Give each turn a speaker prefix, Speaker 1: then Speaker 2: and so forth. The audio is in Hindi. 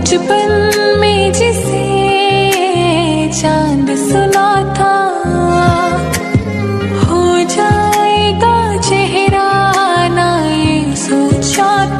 Speaker 1: बचपन में जिसे चाँद सुना था हो जाएगा चेहरा ना ये सोचा था